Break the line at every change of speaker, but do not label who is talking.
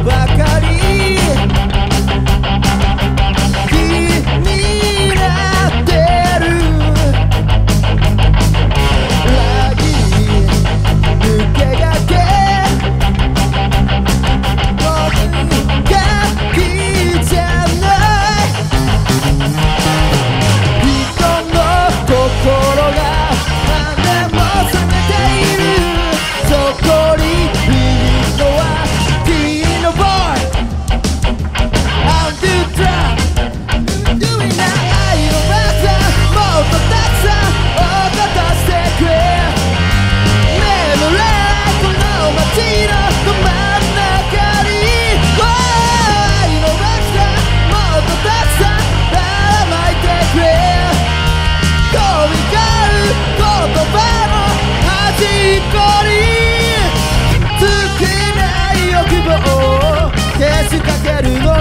back recuerdo